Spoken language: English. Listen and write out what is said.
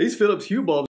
These Philips Hue bulbs